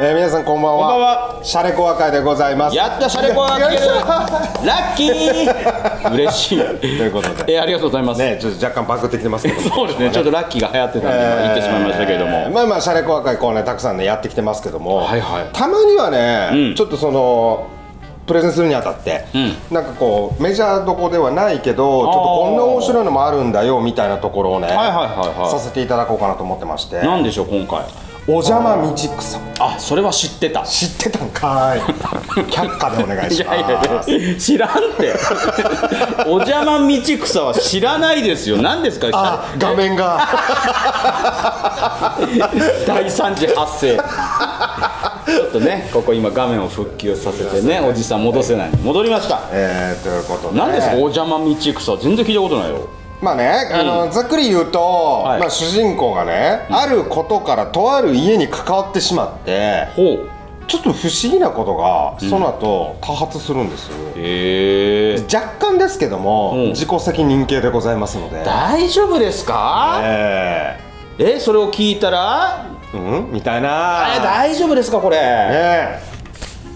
えー、皆さんこんばんは。こんばんは。シャレコア会でございます。やったシャレコアラッキー。嬉しい。ということで。えーありがとうございます、ねちょっと若干パクってきてますけど。そうですねちょっとラッキーが流行ってたんで、言ってしまいましたけれども、えーまあまあシャレコア会こうねたくさんねやってきてますけども、はいはい。たまにはね、うん。ちょっとそのプレゼンするにあたって、うなんかこうメジャーどこではないけどちょっとこんな面白いのもあるんだよみたいなところをね、はいはいはいはい。させていただこうかなと思ってまして。なんでしょう今回お邪魔道草あそれは知ってた。知ってたんかい。却下でお願いしいやいやいますや知らんって。お邪魔道草は知らないですよ。何ですかあ画面が。大惨事発生。ちょっとねここ今画面を復旧させてねおじさん戻せない。戻りました。えー、ということで。何ですかお邪魔道草全然聞いたことないよまあね、あのざっくり言うと、はい。まあ、主人公がね、あることからとある家に関わってしまってほう。ちょっと不思議なことがその後多発するんですよ、へえ。若干ですけども、うん。自己責任系でございますので。大丈夫ですか？ええ。それを聞いたら？ー、うん？みたいえな大丈夫ですかこれ？ね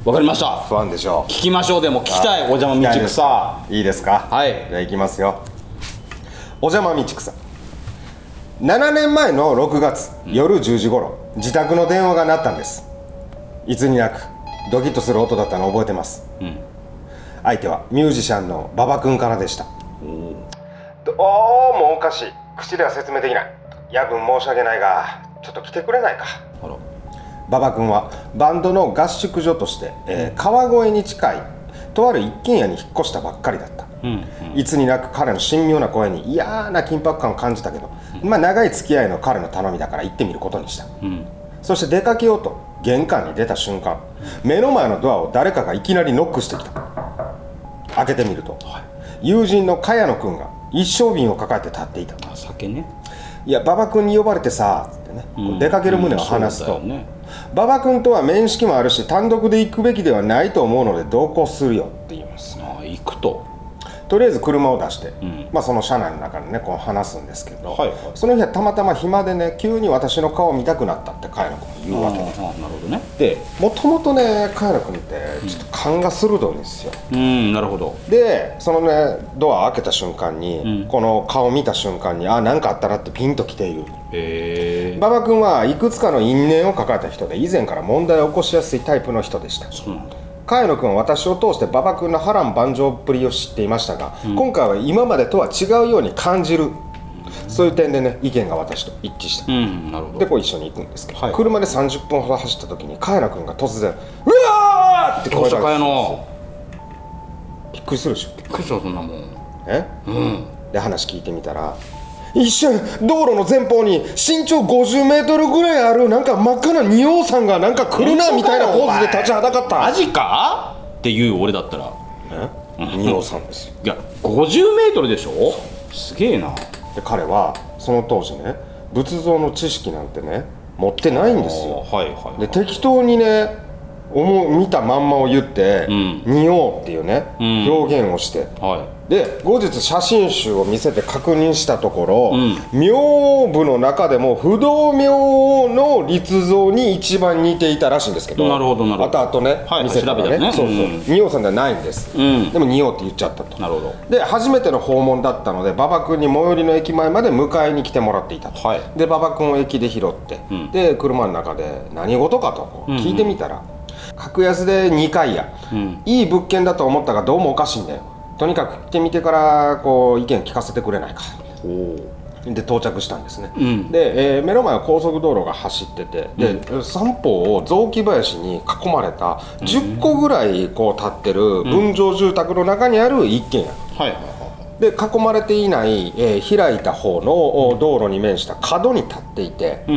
わかりました。不安でしょう。聞きましょう。でも聞きたい。お邪魔道草いいですか？はい。じゃあいきますよお邪魔道草7年前の6月、夜10時頃自宅の電話が鳴ったんです。いつになくドキッとする音だったのを覚えてます、ん。相手はミュージシャンの馬場君からでした。どうもおかしい。口では説明できない。夜分申し訳ないがちょっと来てくれないか。馬場君はバンドの合宿所として、えー川越に近いとある一軒家に引っ越したばっかりだった、うんいつになく彼の神妙な声に嫌な緊迫感を感じたけど、まあ長い付き合いの彼の頼みだから行ってみることにした。うん。そして出かけようと玄関に出た瞬間目の前のドアを誰かがいきなりノックしてきた。開けてみると、友人の茅野君が一升瓶を抱えて立っていた。あ酒ね。いや馬場君に呼ばれてさつってね、こう出かける旨を話すと、うん。ね。馬場君とは面識もあるし単独で行くべきではないと思うので同行するよって言います。あ行くととりあえず車を出して、ん。まあ、その車内の中でねこう話すんですけど、はいはい。その日はたまたま暇でね急に私の顔を見たくなったって茅野君が言うわけ。でああなるほどね。でもともとね茅野君ってちょっと勘が鋭いんですよ、うんなるほど。でそのねドア開けた瞬間に、うん。この顔見た瞬間にあ何かあったなってピンときている。馬場君はいくつかの因縁を抱えた人で以前から問題を起こしやすいタイプの人でした。そうなんだ茅野君は私を通して馬場君の波乱万丈っぷりを知っていましたが、今回は今までとは違うように感じる、そういう点でね意見が私と一致した、うんなるほど。でこう一緒に行くんですけど、はい。車で30分ほど走った時に茅野君が突然「うわー!」って声どうしたかやがのびっくりするでしょ。びっくりしたそんなもん。え？うん。で話聞いてみたら一瞬道路の前方に身長50メートルぐらいあるなんか真っ赤な仁王さんがなんか来るなみたいなポーズで立ちはだかった。マジか？っていう俺だったら。え？仁王さんですよ。いや50メートルでしょ？すげえな。で彼はその当時ね仏像の知識なんてね持ってないんですよ。はいはいで適当にね思う見たまんまを言ってうん「仁王」っていうね、うん。表現をしてはで後日写真集を見せて確認したところ、うん。名部の中でも不動明王の立像に一番似ていたらしいんですけどなるほどなるほど。後々ね、はい見せたら調べたらね。そうそう、うん。仁王さんではないんです、うん。でも仁王って言っちゃったと。いなるほど。で初めての訪問だったので馬場君に最寄りの駅前まで迎えに来てもらっていたと、はい。で馬場君を駅で拾って、うん。で車の中で何事かと聞いてみたら、格安で2階や、うん。いい物件だと思ったがどうもおかしいんだよとにかく来てみてからこう意見聞かせてくれないか。おで到着したんですね、うん。で、えー目の前は高速道路が走ってて。で、三方を雑木林に囲まれた10個ぐらいこう建ってる分譲住宅の中にある一軒家、はい。で囲まれていない、えー開いた方のお道路に面した角に立っていていう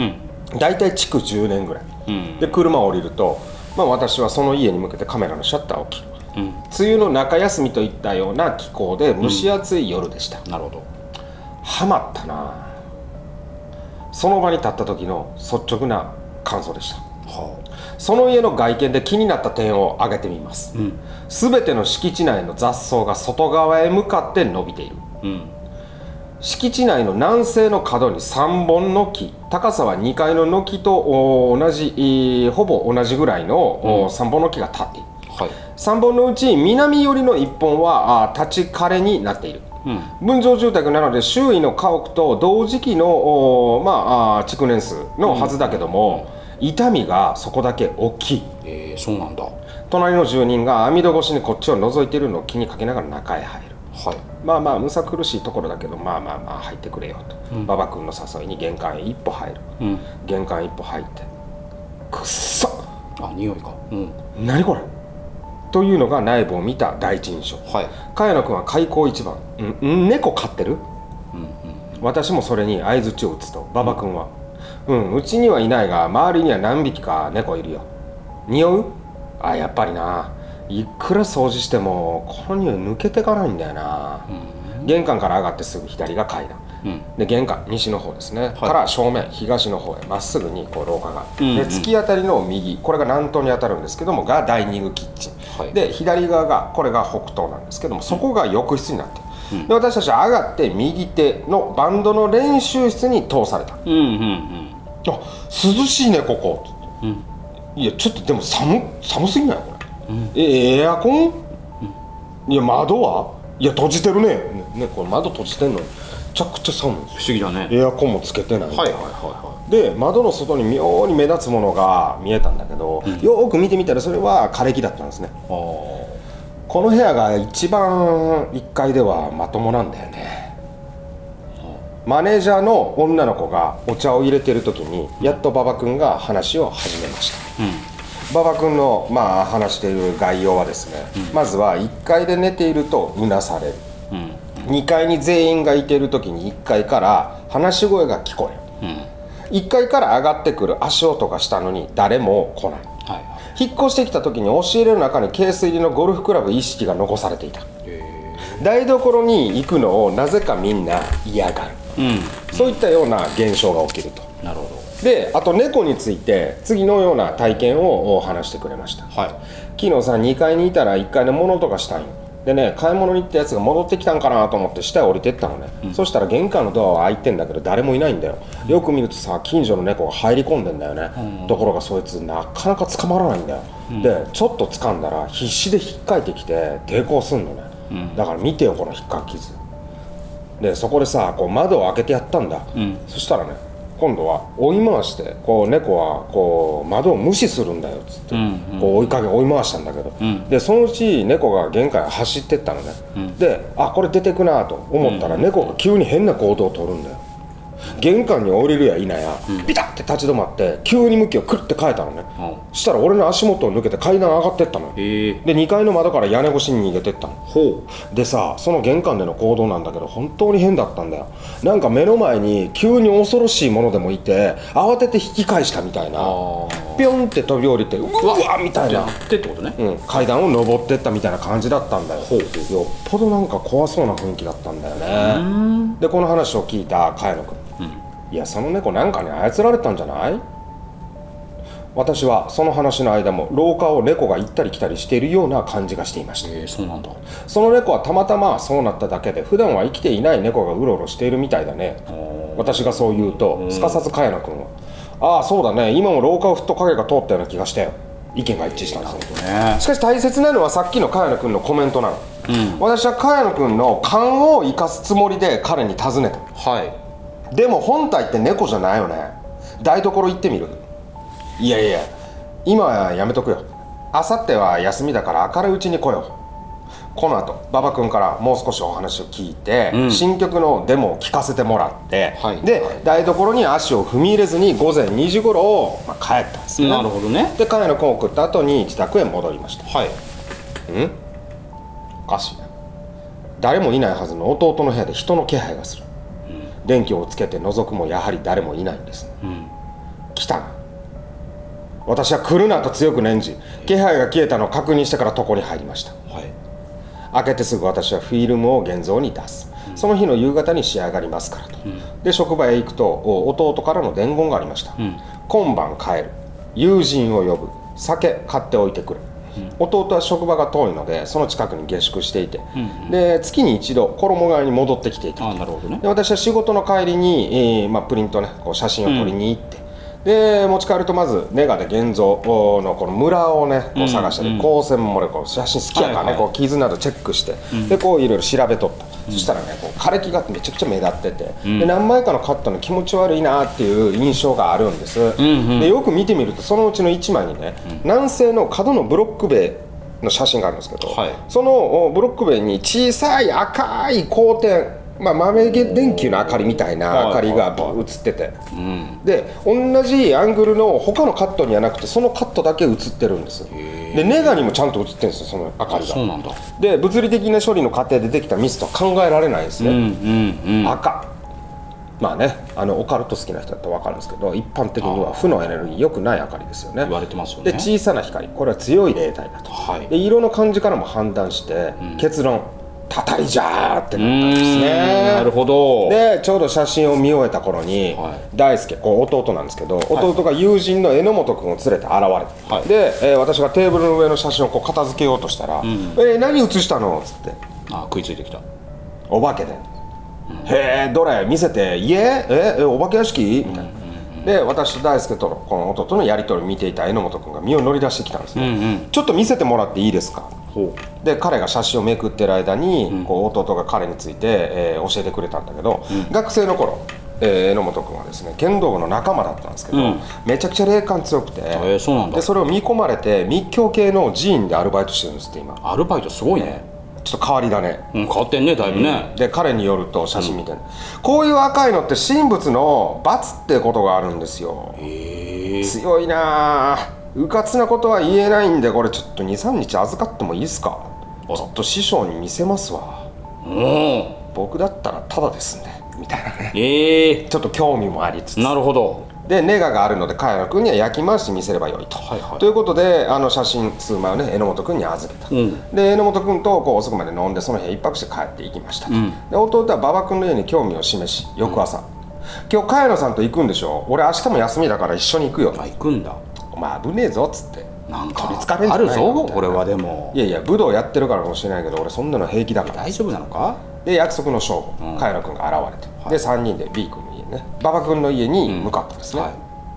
ん。大体築10年ぐらい。うん。で車を降りると、まあ、私はその家に向けてカメラのシャッターを切るうん梅雨の中休みといったような気候で蒸し暑い夜でした、なるほど。ハマったな。その場に立った時の率直な感想でした。はその家の外見で気になった点を挙げてみます。あうん。すべての敷地内の雑草が外側へ向かって伸びている。うん。敷地内の南西の角に3本の木。高さは2階の軒とお同じ、えーほぼ同じぐらいの、お3本の木が立っているはい。3本のうち南寄りの1本はあー立ち枯れになっている、分譲住宅なので周囲の家屋と同時期の、おまあ、あー築年数のはずだけども、痛みがそこだけ大きい。えー、そうなんだ。は隣の住人が網戸越しにこっちを覗いているのを気にかけながら中へ入る。い。まあまあむさ苦しいところだけどまあまあまあ入ってくれよと。馬場、君の誘いに玄関へ一歩入る、うん。玄関一歩入ってくっそ。あ匂いかうん。何これ？というのが内部を見た第一印象。はい。茅野君は開口一番「んん猫飼ってる?」私もそれに相づちを打つと。馬場君は「うんうちにはいないが周りには何匹か猫いるよ。匂う？あやっぱりな。いくら掃除してもこの匂い抜けてかないんだよな、玄関から上がってすぐ左が階段。うんで玄関西の方ですね、から正面東の方へまっすぐにこう廊下が。で突き当たりの右これが南東に当たるんですけどもがダイニングキッチン、はい。で左側がこれが北東なんですけどもそこが浴室になってる、で私たちは上がって右手のバンドの練習室に通された。うんうんうん。あ涼しいねここ、いやちょっとでも寒寒すぎないこれ、えエアコン、いや窓は？いや閉じてるね。ねねこれ窓閉じてんのに。めちゃくちゃ寒いんですよ。不思議だね。エアコンもつけてないんではいはいはで窓の外に妙に目立つものが見えたんだけど、よーく見てみたらそれは枯れ木だったんですね。いはいこの部屋が一番1階ではまともなんだよね。マネージャーの女の子がお茶を入れてる時にやっと馬場君が話を始めました。馬場君のまあ話している概要はですね、まずは1階で寝ているとうなされる。うんうん2階に全員がいている時に1階から話し声が聞こえる。うん。1階から上がってくる足音がしたのに誰も来ない。はい引っ越してきた時に押し入れの中にケース入りのゴルフクラブ一式が残されていた。台所に行くのをなぜかみんな嫌がる。うん。そういったような現象が起きると。なるほであと猫について次のような体験を話してくれました。どはい。昨日さ2階にいたら1階で物とかしたんよでね買い物に行ったやつが戻ってきたんかなと思って下へ降りてったのね、そしたら玄関のドアは開いてんだけど誰もいないんだよ。よく見るとさ近所の猫が入り込んでんだよね、ところがそいつなかなか捕まらないんだよ、でちょっと掴んだら必死で引っかいてきて抵抗すんのね、だから見てよこの引っかき傷。でそこでさこう窓を開けてやったんだ、ん。そしたらね今度は追い回してこう猫はこう窓を無視するんだよっつって、うんこう追いかけ追い回したんだけど、ん。でそのうち猫が玄関へ走ってったのね、であこれ出てくなと思ったら猫が急に変な行動をとるんだよ玄関に降りるや否や、ピタッて立ち止まって急に向きをくるって変えたのね、うしたら俺の足元を抜けて階段上がってったのよ。へえ。で2階の窓から屋根越しに逃げてったの。ほでさその玄関での行動なんだけど本当に変だったんだよ。なんか目の前に急に恐ろしいものでもいて慌てて引き返したみたいなあピョンって飛び降りてうわ。みたいな、ってってことね。うん、階段を登ってったみたいな感じだったんだよほうよっぽどなんか怖そうな雰囲気だったんだよね。でこの話を聞いた茅野君、いやその猫なんかに操られたんじゃない？私はその話の間も廊下を猫が行ったり来たりしているような感じがしていました。へえそうなんだ。その猫はたまたまそうなっただけで普段は生きていない猫がうろうろしているみたいだね。私がそう言うとすかさず茅野君は「ああそうだね。今も廊下をふっと影が通ったような気がしたよ」意見が一致したんですよ。ね。しかし大切なのはさっきの茅野君のコメントなの、私は茅野君の勘を生かすつもりで彼に尋ねた。はい。でも本体って猫じゃないよね。台所行ってみる？いやいや。今はやめとくよ。あさっては休みだから明るいうちに来ようこの後馬場君からもう少しお話を聞いて、ん。新曲のデモを聞かせてもらって、はい。で台所に足を踏み入れずに午前2時頃、まあ、帰ったんですよね。なるほどね。で彼の子を送った後に自宅へ戻りました。はい。おかしいな。誰もいないはずの弟の部屋で人の気配がする、電気をつけて覗くもやはり誰もいないんです、来たな。私は来るなと強く念じ気配が消えたのを確認してから床に入りました。はい開けてすぐ私はフィルムを現像に出す、その日の夕方に仕上がりますからと、で職場へ行くとお弟からの伝言がありました、今晩帰る。友人を呼ぶ。酒買っておいてくれ。弟は職場が遠いのでその近くに下宿していて、で月に一度衣替えに戻ってきていたあなるほどね。で私は仕事の帰りに、えーまあ、プリントねこう写真を撮りに行って、で持ち帰るとまずネガで現像のこのムラをねこう探したり、光線も俺こう写真好きやからね、はいはいこう傷などチェックして、でこういろいろ調べとった、そしたらねこう枯れ木がめちゃくちゃ目立ってて、で何枚かのカットの気持ち悪いなっていう印象があるんです、でよく見てみるとそのうちの1枚にね、南西の角のブロック塀の写真があるん。ですけど、はいそのおブロック塀に小さい赤い光点まあ、豆電球の明かりみたいな明かりが映ってて、で同じアングルの他のカットにはなくてそのカットだけ映ってるんですでネガにもちゃんと映ってるんですよその明かりが。そうなんだ。で物理的な処理の過程でできたミスとは考えられないんですね、うんうんうん。赤。まあねあのオカルト好きな人だったら分かるんですけど一般的には負のエネルギー良くない明かりですよね。言われてますよね。で小さな光。これは強い霊体だと、はい。で色の感じからも判断して、結論たたりじゃーってなったんですね。なるほど。でちょうど写真を見終えた頃に、はい。大輔こう弟なんですけど弟が友人の榎本君を連れて現れて、はい。で、えー私がテーブルの上の写真をこう片付けようとしたら「えー何写したの?」っつって。あ食いついてきた「お化けで」へえどれ？見せて。家え？えお化け屋敷?」みたいな。で私と大輔とのこの弟のやり取りを見ていた榎本君が身を乗り出してきたんですね、ちょっと見せてもらっていいですか？ほで彼が写真をめくってる間に、こう弟が彼について、えー教えてくれたんだけど、学生の頃、えー榎本君はですね剣道部の仲間だったんですけど、うん。めちゃくちゃ霊感強くて、えーそうなんだ。でそれを見込まれて密教系の寺院でアルバイトしてるんですって今。アルバイトすごいね。ちょっと変わりだねうん変わってんねだいぶね。で彼によると写真見て、こういう赤いのって神仏の罰ってことがあるんですよ。へえ強いなあうかつなことは言えないんでこれちょっと23日預かってもいいですか？ちょっと師匠に見せますわ。うん。僕だったらタダですね。みたいなね。ええ。ちょっと興味もありつつ。なるほど。でネガがあるので茅野君には焼き回して見せればよいと、はいはい。ということであの写真数枚をね榎本君に預けた、うん。で榎本君とこう遅くまで飲んでその部屋一泊して帰っていきましたと、で弟は馬場君の家に興味を示し翌朝、今日茅野さんと行くんでしょ？俺明日も休みだから一緒に行くよあ行くんだお前危ねえぞっつって。なんか取りつかれんじあるゃないのぞこれはでも。いやいや武道やってるからかもしれないけど俺そんなの平気だから。大丈夫なのか？で約束の勝負うん。茅野君が現れて、で3人で B 君の家ね。馬場君の家に向かったんですね、はい。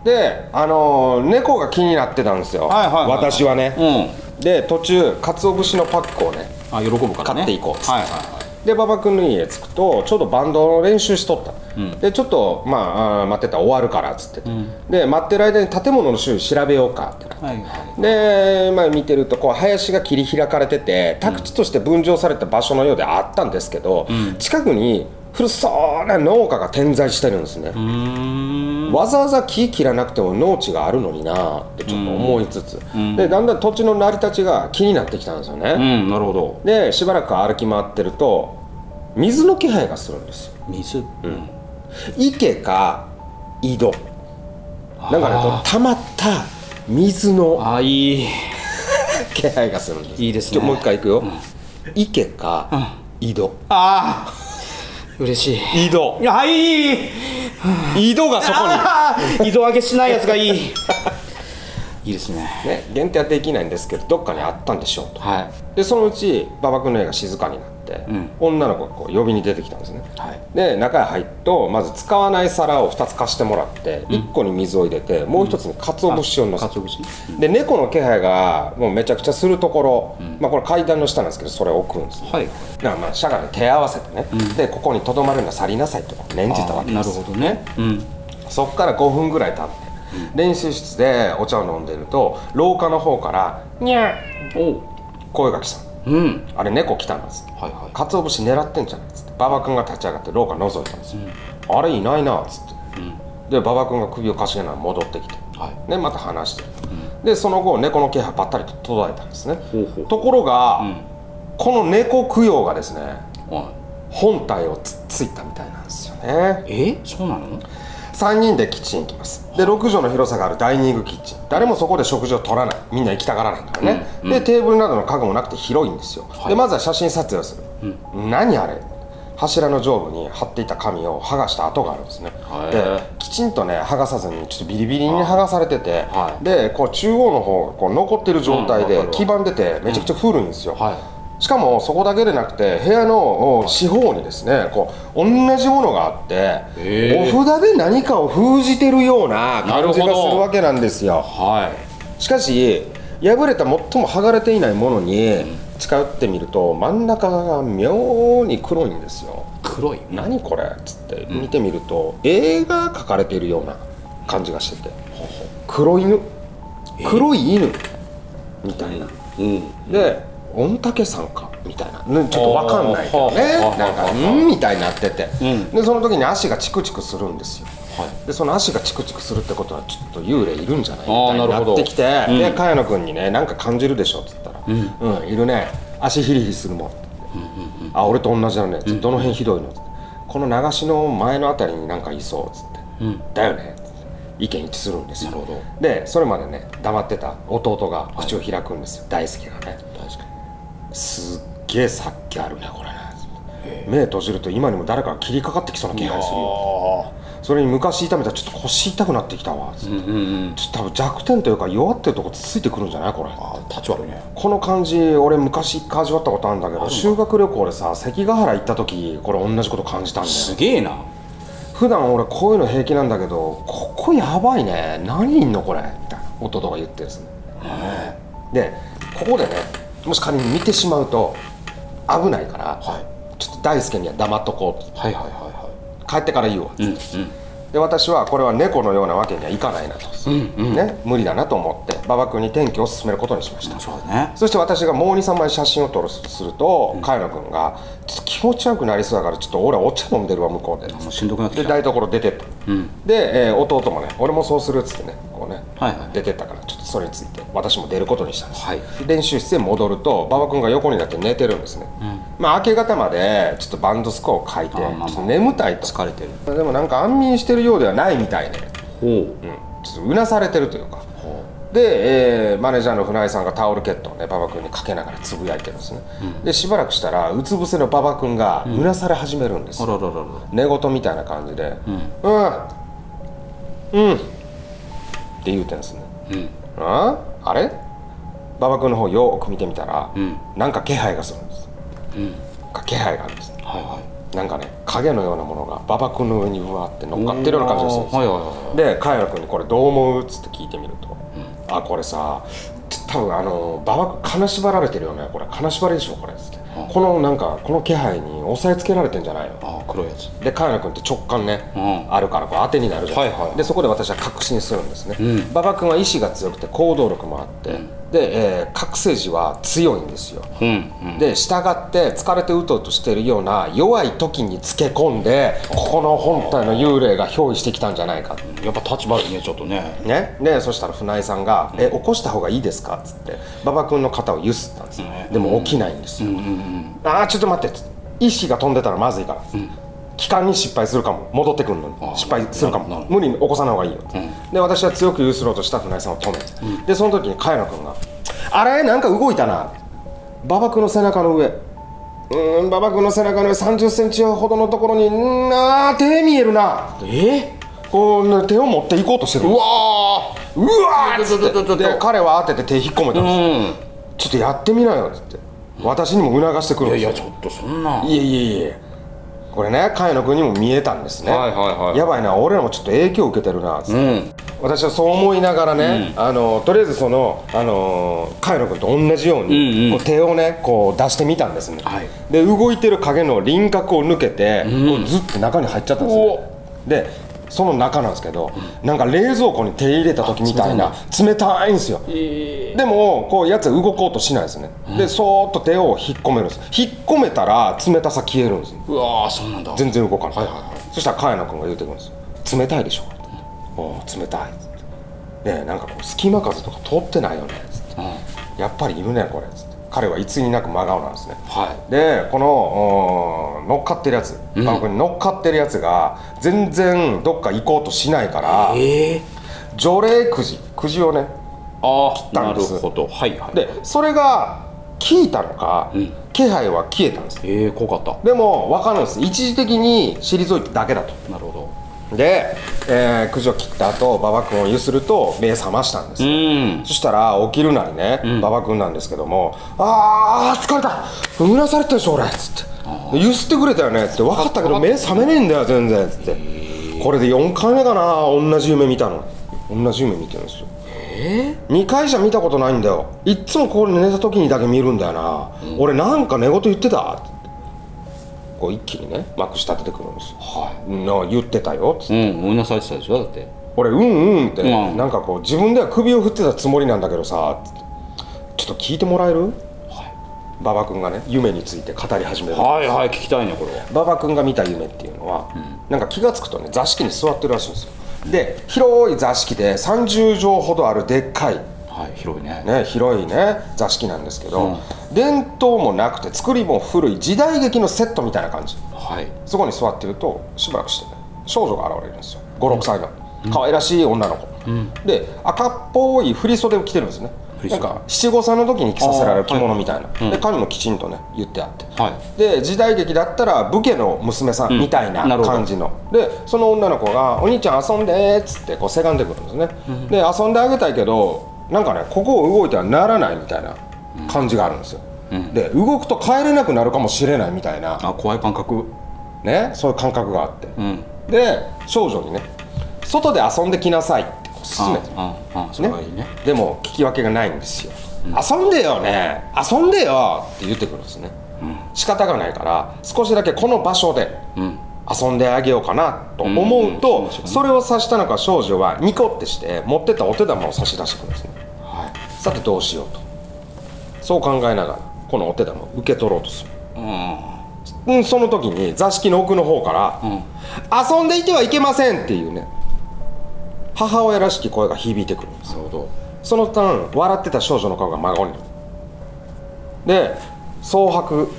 であのー猫が気になってたんですよ、はいはいはい。私はね、うん。で途中鰹節のパックをねあ喜ぶからね。買っていこうっつって。はいはいはいで馬場君の家着くとちょうどバンドの練習しとった、でちょっとまああー待ってたら終わるからっつって。て、で待ってる間に建物の周囲調べようかってなって。はいはい。で、まあ、見てるとこう林が切り開かれてて宅地として分譲された場所のようであったんですけど、近くに古そうな農家が点在してるんですね、わざわざ木切らなくても農地があるのになってちょっと思いつつ、でだんだん土地の成り立ちが気になってきたんですよね、うんなるほど。でしばらく歩き回ってると水の気配がするんですよ。水？池か井戸。なんかねこあう溜まった水のあいい。気配がするんです。いいですね。もう一回いくよ、池か井戸。ああ嬉しい。井戸あいい。井戸がそこあー井戸上げしないやつがいいいいですね。にね限定はできないんですけどどっかにあったんでしょうと。はい。でそのうち馬場君の家が静かになって、ん。女の子がこう呼びに出てきたんですね。はい。で中へ入るとまず使わない皿を2つ貸してもらって、1個に水を入れてもう1つに鰹節をのせて、鰹節ね。で猫の気配がもうめちゃくちゃするところ、まあ、これ階段の下なんですけどそれを置くんですねはい。だからまあしゃがみ手合わせてね、でここにとどまるのは去りなさいと念じたわけなるですほどね。うん。そこから5分ぐらい経って、練習室でお茶を飲んでると廊下の方から「にゃー。おう。声が来たうん。あれ猫来たんです。ってはいはい。鰹節狙ってんじゃないっつって。馬場君が立ち上がって廊下覗いたんですよ、あれいないなっつって、で馬場君が首をかしげながら戻ってきて、はい。でまた話して。る、でその後猫の気配ばったりと途絶えたんですね。ほうほう。ところが、ん。この猫供養がですねは本体をつっついたみたいなんですよね。いえ？そうなの？3人でキッチン行きます。で6畳の広さがあるダイニングキッチン。誰もそこで食事を取らない。みんな行きたがらないからね、でテーブルなどの家具もなくて広いんですよ、でまずは写真撮影をする、何あれ？柱の上部に貼っていた紙を剥がした跡があるんですね。へでえきちんとね剥がさずにちょっとビリビリに剥がされてて、はい。でこう中央の方こう残ってる状態で黄ばんでてめちゃくちゃ古いんですよ、はしかもそこだけでなくて部屋のお四方にですねこう同じものがあってお札で何かを封じてるような感じがするわけなんですよ。はい。しかし破れた最も剥がれていないものに近寄ってみると真ん中が妙に黒いんですよ。黒い？何これ？っつって見てみると絵が描かれているような感じがしてて。黒犬。黒い犬みたいな。うん。で御嶽山か？みたいな。ねちょっと分かんないけどね。なんかはあうんみたいになってて、うん。でその時に足がチクチクするんですよ。はい。でその足がチクチクするってことはちょっと幽霊いるんじゃない？みたいになってきて、うん。で茅野君にね「なんか感じるでしょ」っつったら「うん、いるね。足ヒリヒリするもん」あ俺と同じだね」つってどの辺ひどいの?」つって「この流しの前のあたりになんかいそう」つって。うん「だよね」意見一致するんですよ。でそれまでね黙ってた弟が口を開くんですよ、大好きがね。確かすっげえ殺気あるねこれね。目閉じると今にも誰かが切りかかってきそうな気配するよ。あそれに昔痛めたらちょっと腰痛くなってきたわ、うんうんうん。ちょっと多分弱点というか弱ってるとこつついてくるんじゃないこれ。あ立ち悪いね。この感じ俺昔一回味わったことあるんだけど修学旅行でさ関ヶ原行った時これ同じこと感じたんだよすげえな。普段俺こういうの平気なんだけどここやばいね。何いんのこれみたいな弟が言ってですね。でここでねもし仮に見てしまうと危ないから、はい。ちょっと大輔には黙っとこうはいはいはいは帰ってから言うわ、いうんうん。で私はこれは猫のようなわけにはいかないなと、うんうん。ね、無理だなと思って馬場君に転居を進めることにしました。そね。そして私がもう23枚写真を撮るすると茅野君が「ちょっと気持ち悪くなりそうだからちょっと俺お茶飲んでるわ向こうで」もうしんどくなってきた。で台所出てった、うん。で、えー弟もね俺もそうするっつってねね、はいはい。出てったからちょっとそれについて私も出ることにしたんです、はい。練習室へ戻ると馬場君が横になって寝てるんですね、まあ明け方までちょっとバンドスコアを書いてちょっと眠たいと。疲れてる。でもなんか安眠してるようではないみたいで、ほう。うん、ちょっとうなされてるというか。ほで、えーマネージャーの船井さんがタオルケットをね馬場君にかけながらつぶやいてるんですね、でしばらくしたらうつ伏せの馬場君がうなされ始めるんですよ、うあらら寝言みたいな感じで「うん。うん」って言うてんですね。うん。あ？あれ？馬場君の方よーく見てみたら、ん。なんか気配がするんです。うん。か気配があるんです。はいはい。なんかね影のようなものが馬場君の上にうわーって乗っかってるような感じがするんですよ。はいはいはい。でカエラ君に「これどう思う?」っつって聞いてみると「あこれさ多分あの馬場君金縛られてるよね。これ金縛りでしょこれ」っつって、このなんかこの気配に押さえつけられてんじゃないの。あ黒いやつ。でカエラ君って直感ね、うん。あるからこう当てになるじゃん、はいはい。でそこで私は確信するんですね。うん。馬場君は意志が強くて行動力もあって、で、えー覚醒時は強いんですよ。うんうん。で従って疲れてうとうとしているような弱い時につけ込んでここの本体の幽霊が憑依してきたんじゃないか。やっぱ立ち悪いねちょっとね。ね、でそしたら船井さんが「え起こした方がいいですか?」っつって馬場君の肩をゆすったんですよ、でも起きないんですよ、ああちょっと待って意識が飛んでたらまずいから、期間に失敗するかも。戻ってくるのに。あ失敗するかも。無理に起こさない方がいいよ。って、で私は強くゆすろうとした船井さんを止め。て、でその時に茅野君が「あれなんか動いたな」馬場君の背中の上。うーん馬場君の背中の上3 0ンチほどのところにんーあー手見えるな。え？こうね手を持っていこうとしてるうわうわーっって。で彼は当てて手引っ込めたんです、ーうん。ちょっとやってみなよっつって。私にも促してくるんいやですよ。いやちょっとそんな。いえいえいえこれね茅野君にも見えたんですね、はいはいはい。やばいな俺らもちょっと影響受けてるなっつって、うん。私はそう思いながらね、あのとりあえずそのあの茅野君と同じように、うんうん。こう手をねこう出してみたんですね、はい。で動いてる影の輪郭を抜けて、こうずって中に入っちゃったんですよ。でその中なんですけど、なんか冷蔵庫に手入れた時みたいな冷たいんですよ。でもこうやつは動こうとしないですね、でそーっと手を引っ込めるんです。引っ込めたら冷たさ消えるんです。うわーそうなんだ。全然動かない,、はいはいはい。そしたら茅野君が言うてくるんです。冷たいでしょ」おお冷たい」っつって「ねえなんかこう隙間風とか通ってないよね」つってうん「やっぱりいるねこれ」つって彼はいつになく真顔なんですね。はでこの乗っかってるやつ、まあこれ乗っかってるやつが全然どっか行こうとしないからいええ除霊くじくじをねああなるたんです。ほど。はいはい。でそれが聞いたのか、気配は消えたんです。ええ怖かっでも分かるんです。一時的に退いただけだと。たなるほで、えー、駆除切った後馬場君をゆすると目覚ましたんですよ。ん。そしたら起きるなりね馬場、君なんですけども「あー疲れた。うなされてたでしょ俺」っつって「ゆすってくれたよね」って「分かったけど目覚めねえんだよ全然」っつって。これで4回目かな同じ夢見たの。同じ夢見てるんですよ。え2回じゃ見たことないんだよ。いっつもこれ寝た時にだけ見るんだよな、俺なんか寝言言ってた。ってこう一気にねまくし立ててくるんですよ。はな言ってたよっつって。いうんうなされてたでしょだって。俺うんうんって、うん。なんかこう自分では首を振ってたつもりなんだけどさつってちょっと聞いてもらえる？馬場君がね夢について語り始める。はいはい聞きたいねこれは。馬場君が見た夢っていうのは、なんか気が付くとね座敷に座ってるらしいんですよ。で広い座敷で30畳ほどあるでっかいはい広いね。ね、広いね座敷なんですけど、伝統もなくて作りも古い時代劇のセットみたいな感じ。はい。そこに座ってるとしばらくしてね少女が現れるんですよ。56歳の可愛らしい女の子、で赤っぽい振り袖を着てるんですね。なんか七五三の時に着させられる着物みたいな、うん。で髪もきちんとね言ってあって、はい。で時代劇だったら武家の娘さんみたいな感じの、でその女の子が「お兄ちゃん遊んで」っつってこうせがんでくるんですね、で遊んであげたいけどなんかねここを動いてはならないみたいな感じがあるんですよ、で動くと帰れなくなるかもしれないみたいな。あ怖い感覚。ねそういう感覚があって、うん。で少女にね「外で遊んできなさい」って勧めて。ね。でも聞き分けがないんですよ、遊んでよね遊んでよって言ってくるんですね、仕方がないから少しだけこの場所でうん遊んであげようかなと思ううんと、うんそれを察したのか少女はニコってして持ってったお手玉を差し出してくるんです。ねはい。さてどうしようと。そう考えながらこのお手玉を受け取ろうとする。うん。うん、その時に座敷の奥の方からうん「遊んでいてはいけません」っていうね母親らしき声が響いてくるんです。その間笑ってた少女の顔が真顔にで蒼白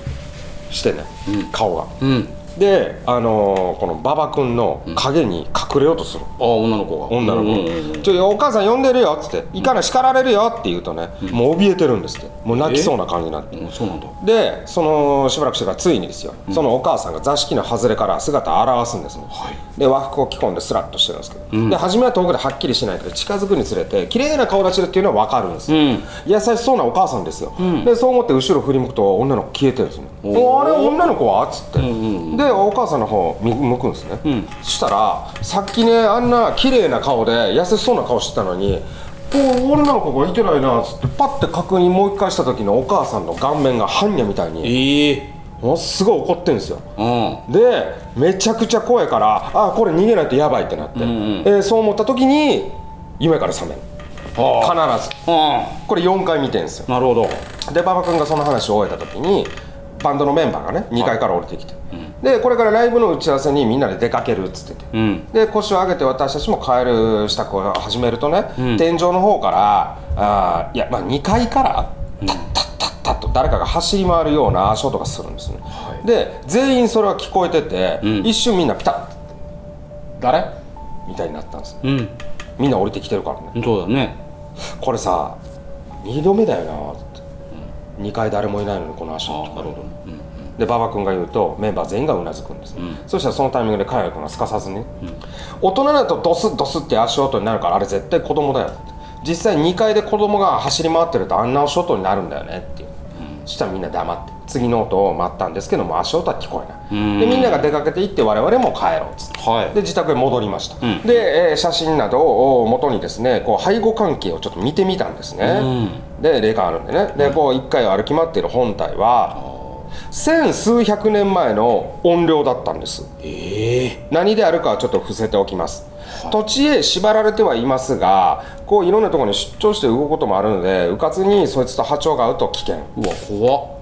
してね、顔が。うんで、あのーこの馬場君の影に隠れようとする、あ女の子が。女の子、うんうんうんちょお母さん呼んでるよ」っつって「行かない叱られるよ」って言うとね、もう怯えてるんですって。もう泣きそうな感じになって、うんそうなんだ。でそのしばらくしてからついにですよ、そのお母さんが座敷の外れから姿を現すんですね、で和服を着込んでスラッとしてるんですけど、で初めは遠くではっきりしないけど近づくにつれて綺麗な顔立ちでっていうのは分かるんですよ、うん。優しそうなお母さんですよ、でそう思って後ろ振り向くと女の子消えてるんですねおあれ女の子は？っつって、んでお母さんの方見向くんですね、ん。そしたらさっきねあんな綺麗な顔で優しそうな顔してたのにお女の子がいてないなっつってパッて確認もう一回した時のお母さんの顔面が般若みたいにええ。ものすごい怒ってんですよ。うん。でめちゃくちゃ怖いからあこれ逃げないとやばいってなって、んうん。えーそう思った時に夢から覚める。あ必ず。あこれ4回見てるんですよ。なるほど。で馬場君がその話を終えた時にバンドのメンバーがね2階から降りてきて、でこれからライブの打ち合わせにみんなで出かけるっつってて、うん。で腰を上げて私たちも帰る支度を始めるとね、天井の方からあーいやまあ2階からタッタッタッタッと誰かが走り回るような足音がするんですね、で全員それは聞こえてて、ん。一瞬みんなピタッ誰？みたいになったんですうん。みんな降りてきてるからね。そうだね。これさ2度目だよなって、2階誰もいないのにこの足音ああなるほど。うんで馬場君が言うとメンバー全員がうなずくんです、そしたらそのタイミングで海外君がすかさずに、大人だとドスドスって足音になるからあれ絶対子供だよ実際2階で子供が走り回ってるとあんな足音になるんだよねって。いう、そしたらみんな黙って次の音を待ったんですけども足音は聞こえない、でみんなが出かけていって我々も帰ろうっつって。はい。で自宅へ戻りました、ん。で、えー写真などを元にですねこう背後関係をちょっと見てみたんですね、で霊感あるんでね。でこう一回歩き回っている本体は千数百年前の音量だったんです。ええ。何であるかはちょっと伏せておきます。土地へ縛られてはいますがこういろんなところに出張して動くこともあるのでうかつにそいつと波長が合うと危険。うわ怖っ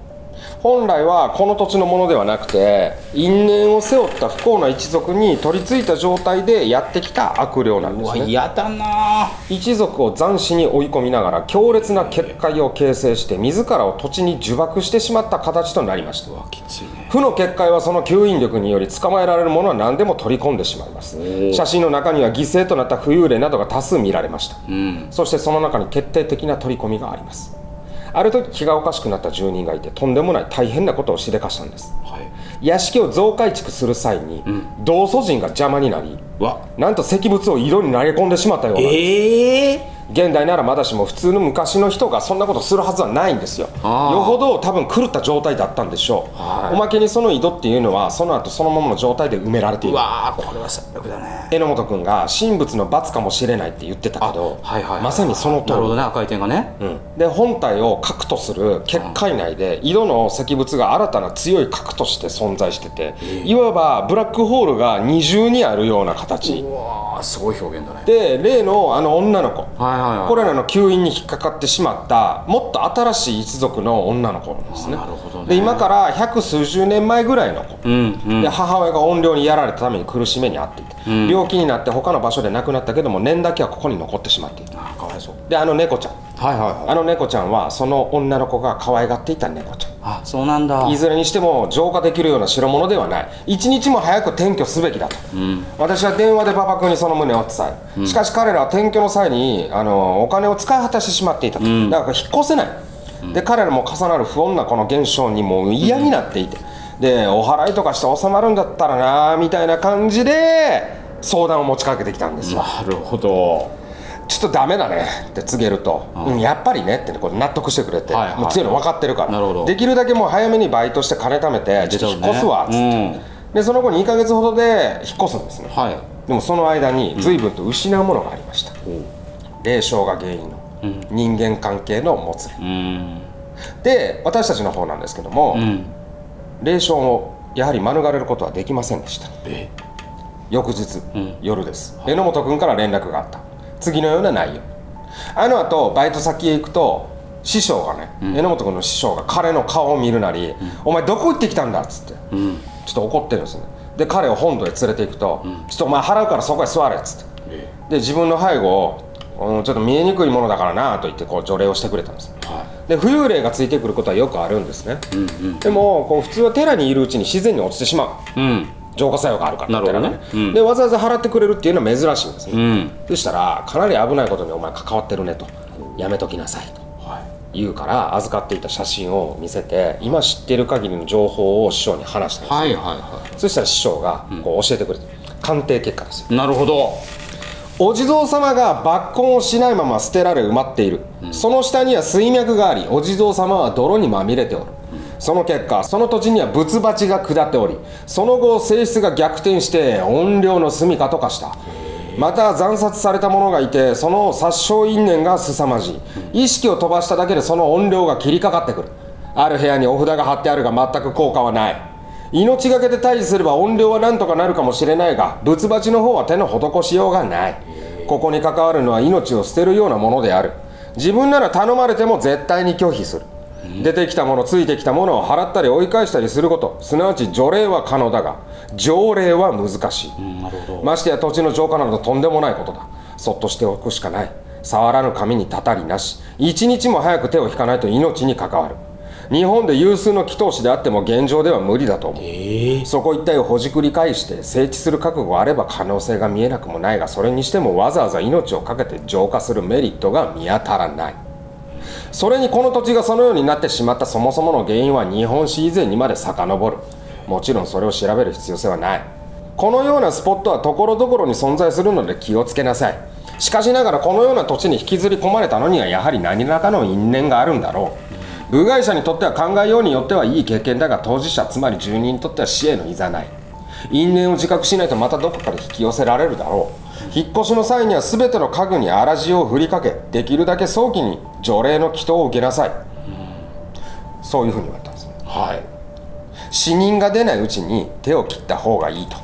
本来はこの土地のものではなくて因縁を背負った不幸な一族に取り付いた状態でやってきた悪霊なんうですね。だな。一族を斬死に追い込みながら強烈な結界を形成して自らを土地に呪縛してしまった形となりました。負の結界はその吸引力により捕まえられるものは何でも取り込んでしまいます。ー。写真の中には犠牲となった浮遊霊などが多数見られました。うん。そしてその中に決定的な取り込みがありますある時気がおかしくなった住人がいてとんでもない大変なことをしでかしたんです。はい。屋敷を増改築する際に、同祖人が邪魔になりわ。なんと石仏を井戸に投げ込んでしまったようなんです。ええ現代ならまだしも普通の昔の人がそんなことするはずはないんですよ。よほど多分狂った状態だったんでしょう、はい。おまけにその井戸っていうのはその後そのままの状態で埋められていうるわーこれは最悪だね。榎本君が神仏の罰かもしれないって言ってたけど、はいはいはいまさにその通り。なるほどね赤い点がね。うん。で本体を核とする結界内で井戸の石仏が新たな強い核として存在してていわばブラックホールが二重にあるような形。うわーすごい表現だね。で例のあの女の子。はいこれらの吸引に引っかかってしまったもっと新しい一族の女の子なんですね。なるほどね。で今から百数十年前ぐらいの子、うんうん。で母親が怨霊にやられたために苦しめにあっていて、病気になって他の場所で亡くなったけども念だけはここに残ってしまっていたあーかわいそう。であの猫ちゃんはいはいはい。あの猫ちゃんはその女の子が可愛がっていた猫ちゃん。あそうなんだ。いずれにしても浄化できるような代物ではない。一日も早く転居すべきだと、私は電話で馬場君にその旨を伝え、しかし彼らは転居の際にあのお金を使い果たしてしまっていたと、だから引っ越せない、で彼らも重なる不穏なこの現象にもう嫌になっていて、でお祓いとかして収まるんだったらなみたいな感じで相談を持ちかけてきたんですよ、なるほどちょっとダメだね。って告げると、うん、やっぱりね。ってこう納得してくれて、はいはい。もう強いの分かってるから。できるだけもう早めにバイトして金貯めてちょっと引っ越すわっつって、うん。でその後2ヶ月ほどで引っ越すんですね、はい。でもその間に随分と失うものがありました、霊障が原因の人間関係のもつれ、うん。で私たちの方なんですけども、うん。霊障をやはり免れることはできませんでした。え？翌日、夜です。榎本君から連絡があった次のような内容。あの後バイト先へ行くと師匠がね、榎本君の師匠が彼の顔を見るなり「お前どこ行ってきたんだ」っつって、うん。ちょっと怒ってるんですね。で彼を本土へ連れて行くと「ちょっとお前払うからそこへ座れ」っつって。えで自分の背後をうんちょっと見えにくいものだからなと言ってこう除霊をしてくれたんです。はで浮遊霊がついてくることはよくあるんですね、いうん。でもこう普通は寺にいるうちに自然に落ちてしまう。うんうん浄化作用があるからなるほどね。うん。でわざわざ払ってくれるっていうのは珍しいんですね、うん。そしたらかなり危ないことにお前関わってるねと。やめときなさいと。は言うから預かっていた写真を見せて今知ってる限りの情報を師匠に話したんです、いはいはいはそしたら師匠がこう教えてくれて、鑑定結果ですよ。いなるほど。お地蔵様が抜根をしないまま捨てられ埋まっている、その下には水脈がありお地蔵様は泥にまみれておる、その結果その土地には仏鉢が下っておりその後性質が逆転して怨霊の住みかと化した。また惨殺された者がいてその殺傷因縁が凄まじい。意識を飛ばしただけでその怨霊が切りかかってくる。ある部屋にお札が貼ってあるが全く効果はない。命がけで退治すれば怨霊は何とかなるかもしれないが仏鉢の方は手の施しようがない。ここに関わるのは命を捨てるようなものである。自分なら頼まれても絶対に拒否する。出てきたものついてきたものを払ったり追い返したりすること。すなわち除霊は可能だが条例は難しい、なるほど。ましてや土地の浄化などとんでもないことだ。そっとしておくしかない。触らぬ神にたたりなし。一日も早く手を引かないと命に関わる。日本で有数の祈祷師であっても現状では無理だと思う。ええ。そこ一帯をほじくり返して整地する覚悟があれば可能性が見えなくもないがそれにしてもわざわざ命を懸けて浄化するメリットが見当たらないそれにこの土地がそのようになってしまったそもそもの原因は日本史以前にまで遡る。もちろんそれを調べる必要性はない。このようなスポットはところどころに存在するので気をつけなさい。しかしながらこのような土地に引きずり込まれたのにはやはり何らかの因縁があるんだろう。部外者にとっては考えようによってはいい経験だが当事者つまり住人にとっては死へのいざない。因縁を自覚しないとまたどこかで引き寄せられるだろう。引っ越しの際には全ての家具に粗塩を振りかけできるだけ早期に除霊の祈祷を受けなさい。そういうふうに言われたんですね。はい。死人が出ないうちに手を切った方がいいと。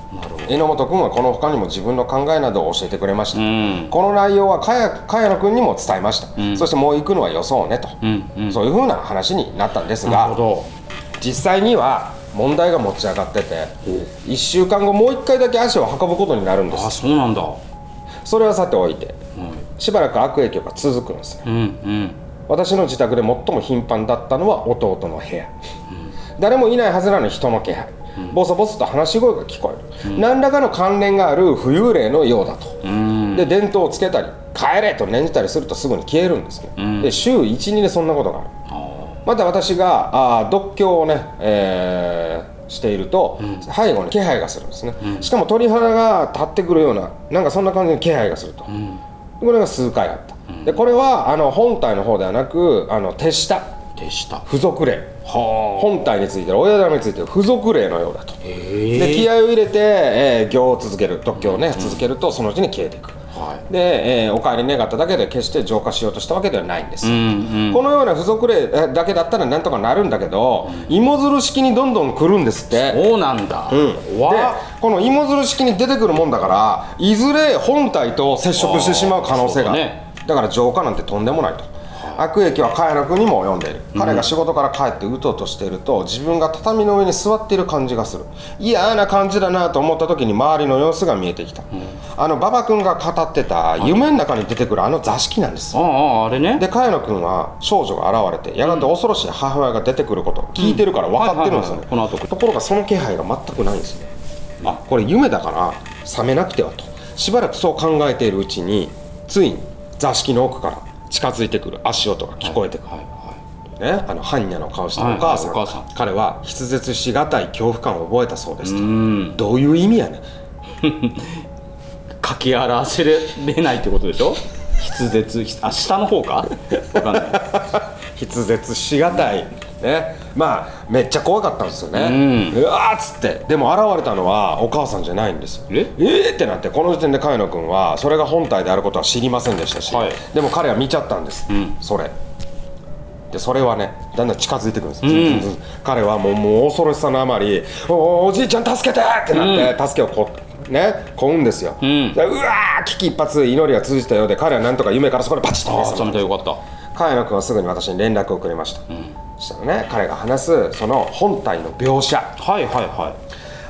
榎本君はこの他にも自分の考えなどを教えてくれました、うん。この内容は茅茅野君にも伝えました、そしてもう行くのはよそうねと、うんうん。そういうふうな話になったんですがなるほど。実際には問題が持ち上がってて1週間後もう1回だけ足を運ぶことになるんであすそうなんだそれはさておいてはい。しばらく悪影響が続くんですねうんうん。私の自宅で最も頻繁だったのは弟の部屋、誰もいないはずなのに人の気配、ボソボソと話し声が聞こえる、何らかの関連がある浮遊霊のようだと、うん。で電灯をつけたり帰れと念じたりするとすぐに消えるんですね、で週12でそんなことがある。また私があー独居をね、えーしていると、背後に気配がするんですね、しかも鳥肌が立ってくるようななんかそんな感じの気配がすると、これが数回あった、でこれはあの本体の方ではなくあの手下。手下。付属霊。は本体についてる親玉についてる付属霊のようだと。で気合を入れて、えー行を続ける特許をね、続けるとそのうちに消えていくはい。で、えーお帰り願っただけで決して浄化しようとしたわけではないんです、うんうん。このような付属霊えーだけだったらなんとかなるんだけど、芋づる式にどんどん来るんですって。そうなんだ、うん、でわこの芋づる式に出てくるもんだからいずれ本体と接触してしまう可能性が。ね。だから浄化なんてとんでもないと悪影響は茅野君にも及んでいる、彼が仕事から帰ってうとうとしていると自分が畳の上に座っている感じがする。嫌な感じだなと思った時に周りの様子が見えてきた、あの馬場君が語ってた夢の中に出てくるあの座敷なんです。あああれね。で茅野君は少女が現れてやがて恐ろしい母親が出てくることを聞いてるから分かってるんですよね。ところがその気配が全くないんですね。あ。これ夢だから覚めなくてはと。しばらくそう考えているうちについに座敷の奥から近づいてくる足音が聞こえてくる、はいはね、あの般若の顔したお母さん,、はいはい彼は筆舌しがたい恐怖感を覚えたそうですと。どういう意味やねん。書き表せれないってことでしょ？筆舌ひあ下の方か？わかんない。筆舌しがたいね。まあめっちゃ怖かったんですよね、うわーっつって。でも現れたのはお母さんじゃないんですよ。え？えーってなってこの時点で茅野君はそれが本体であることは知りませんでしたし、はい。でも彼は見ちゃったんです、ん。それ。でそれはねだんだん近づいてくるんです、ずん。彼はもうもう恐ろしさのあまり「おおじいちゃん助けて!」ってなって、助けをこねこうんですよ、ん。でうわー危機一髪祈りが通じたようで彼はなんとか夢からそこでパチッと目覚めたらよ。かった。茅野君はすぐに私に連絡をくれました、そしたらね。彼が話すその本体の描写。はいはいは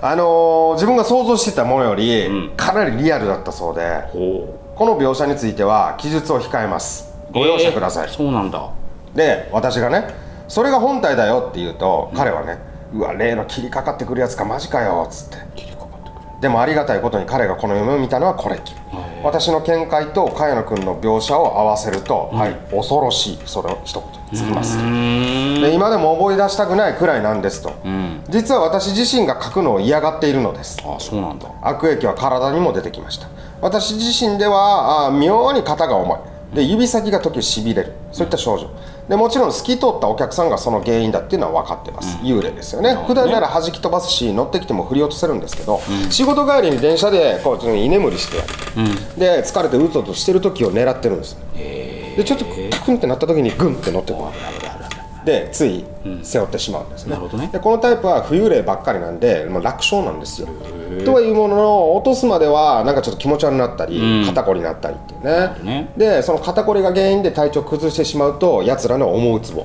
あのー自分が想像してたものより、かなりリアルだったそうでいほこの描写については記述を控えます。うご容赦ください、えーそうなんだ。で私がねそれが本体だよって言うと、彼はねうわ例の切りかかってくるやつかマジかよっつって。切りかかってくる。でもありがたいことに彼がこの夢を見たのはこれ。っきり、私の見解と茅野君の描写を合わせると、はい。恐ろしいその一言につきます。で今でも思い出したくないくらいなんですと、実は私自身が書くのを嫌がっているのです。あそうなんだ。悪影響は体にも出てきました。私自身ではあー妙に肩が重い。で指先が時しびれる。そういった症状でもちろん透き通ったお客さんがその原因だっていうのは分かってます、幽霊ですよね。普段なら弾き飛ばすし乗ってきても振り落とせるんですけど、仕事帰りに電車でこうちょっと居眠りしてやる、で疲れてうとうとしてる時を狙ってるんです。でちょっとカクンってなった時にグンって乗ってくるでつい背負ってしまうんですね,、なるほどね。でこのタイプは浮遊霊ばっかりなんで、まあ、楽勝なんですよ。とはいうものの落とすまではなんかちょっと気持ち悪くなったり、肩こりになったりっていうね。ね。でその肩こりが原因で体調崩してしまうとやつらの思うつぼ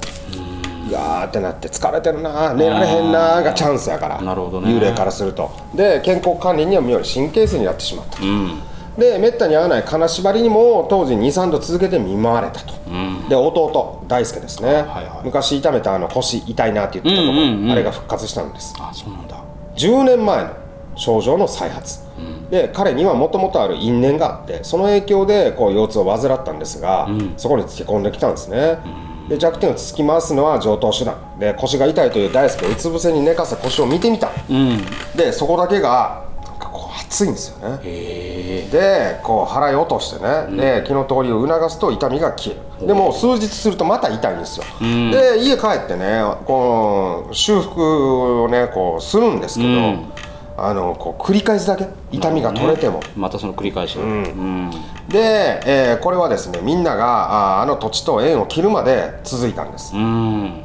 うわーってなって疲れてるな寝られへんなーがチャンスやからなるほどね。幽霊からすると。で健康管理には妙に神経質になってしまった。うんでめったに会わない金縛りにも当時23度続けて見舞われたと、で弟大輔ですね、はい昔痛めたあの腰痛いなって言ってたところ、うんうんうん。あれが復活したんです。あそうなんだ。10年前の症状の再発、で彼にはもともとある因縁があってその影響でこう腰痛を患ったんですが、そこにつけ込んできたんですね、で弱点を突き回すのは上等手段。で腰が痛いという大輔をうつ伏せに寝かせ腰を見てみた、うん。でそこだけが熱いんですよね。でこう払い落としてね、で気の通りを促すと痛みが消える。でも数日するとまた痛いんですよ、で家帰ってねこの修復をねこうするんですけど、うん。あのこう繰り返すだけ。痛みが取れても、またその繰り返しうん。で、えーこれはですねみんながあーあの土地と縁を切るまで続いたんです。うん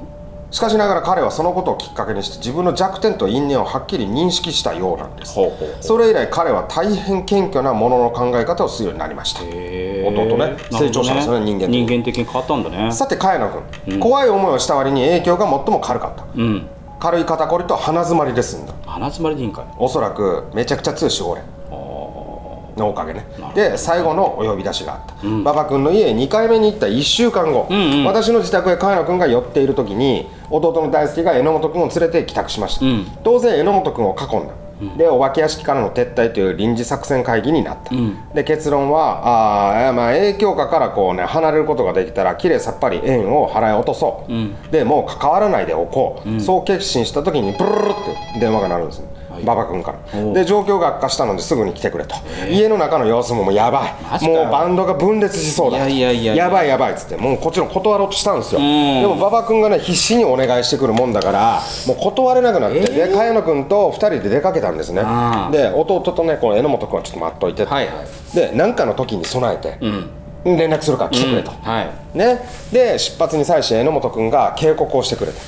しかしながら彼はそのことをきっかけにして自分の弱点と因縁をはっきり認識したようなんです。それ以来彼は大変謙虚なものの考え方をするようになりました。弟ね。成長したんですよね人間人間的に変わったんだね。さて茅野君、怖い思いをした割に影響が最も軽かった。うん。軽い肩こりと鼻詰まりで済んだ。鼻詰まりでいいんかい。おそらくめちゃくちゃ強い守護霊のおかげね。で最後のお呼び出しがあった。馬場君の家へ2回目に行った1週間後、私の自宅へ茅野君が寄っている時に弟の大輔が榎本君を連れて帰宅しました、ん。当然榎本君を囲んだ。でお化け屋敷からの撤退という臨時作戦会議になった、で結論はあー、まあ、影響下からこう、ね、離れることができたらきれいさっぱり縁を払い落とそう、でもう関わらないでおこう、そう決心した時にブルルルって電話が鳴るんですね馬場君から。で状況が悪化したのですぐに来てくれと、家の中の様子ももうやばい。もうバンドが分裂しそうだ。いやいやいやいや。やばいやばいっつって。もうこっちの断ろうとしたんですよ。ん。でも馬場君がね必死にお願いしてくるもんだからもう断れなくなって、で茅野君と2人で出かけたんですね。で弟とねこの榎本君はちょっと待っといてはいはい。で何かの時に備えて、連絡するから来てくれと、はい。ね、で出発に際して榎本君が警告をしてくれた、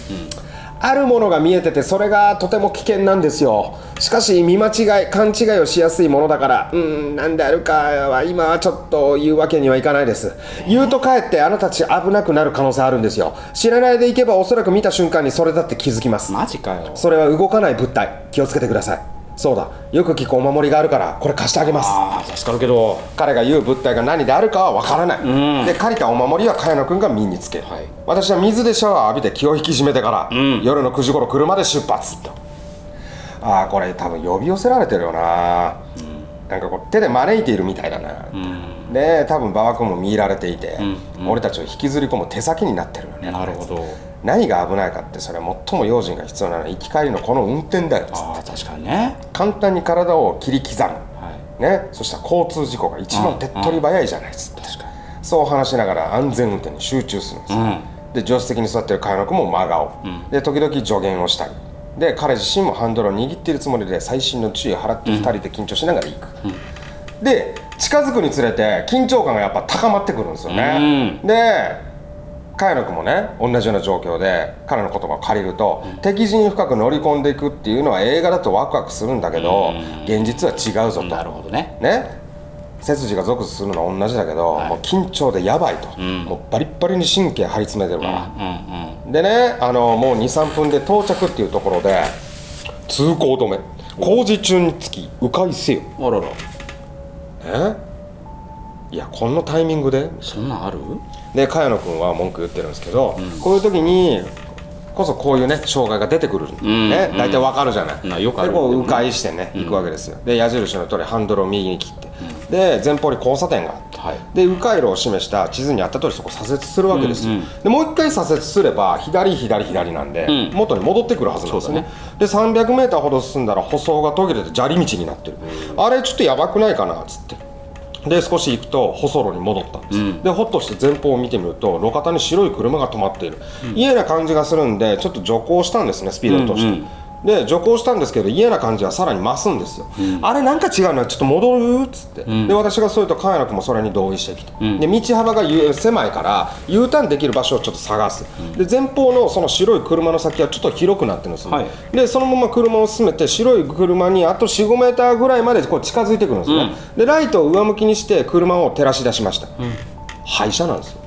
あるものが見えててそれがとても危険なんですよ。しかし見間違い勘違いをしやすいものだからうーん何であるかは今はちょっと言うわけにはいかないです。言うとかえってあなたたち危なくなる可能性あるんですよ。知らないでいけばおそらく見た瞬間にそれだって気づきます。マジかよ。それは動かない物体。気をつけてくださいそうだ。よく聞くお守りがあるからこれ貸してあげます。ああ助かるけど。彼が言う物体が何であるかは分からない、で借りたお守りは茅野君が身につける、はい。私は水でシャワー浴びて気を引き締めてから、夜の9時頃車で出発と。ああこれ多分呼び寄せられてるよな、なんかこう手で招いているみたいだな、で多分馬場君も見入られていて、俺たちを引きずり込む手先になってるよね。なるほど何が危ないかってそれ最も用心が必要なのは行き帰りのこの運転だよ。ああ確かにね。簡単に体を切り刻む、はね、そしたら交通事故が一番手っ取り早いじゃないですか、そう話しながら安全運転に集中するんですよ、うん。で助手席に座ってる茅野君も真顔、で時々助言をしたり。で彼自身もハンドルを握っているつもりで細心の注意を払って2人で緊張しながら行く、で近づくにつれて緊張感がやっぱ高まってくるんですよね、で茅野君もね同じような状況で彼の言葉を借りると、敵陣深く乗り込んでいくっていうのは映画だとワクワクするんだけど、現実は違うぞと。なるほどね。ね。背筋がゾクゾクするのは同じだけど、もう緊張でやばいと、もうバリッバリに神経張り詰めてるから、うんうん。でねあのもう23分で到着っていうところで通行止め。工事中につき迂回せよ。あらら。え？いやこんなタイミングで？そんなんある？で茅野君は文句言ってるんですけど、こういう時にこそこういうね障害が出てくる、ね大体わかるじゃない、なよくでこう迂回してね、行くわけですよ。で矢印の通りハンドルを右に切って、で前方に交差点があって、はい。で迂回路を示した地図にあった通りそこ左折するわけですよ、でもう一回左折すれば左左左なんで、元に戻ってくるはずなんですよね。で 300m ほど進んだら舗装が途切れて砂利道になってる、あれちょっとやばくないかなっつってで少し行くと舗装路に戻ったんです、でほっとして前方を見てみると路肩に白い車が止まっている、嫌な感じがするんでちょっと徐行したんですねスピードを落として、で徐行したんですけど嫌な感じはさらに増すんですよ、あれなんか違うなちょっと戻るっつって、で私がそう言うと茅野君もそれに同意してきて、で道幅がゆ狭いから U ターンできる場所をちょっと探す、で前方のその白い車の先はちょっと広くなってるんですよ、はい。でそのまま車を進めて白い車にあと4 5メーターぐらいまでこう近づいてくるんですね、でライトを上向きにして車を照らし出しました、廃車なんですよ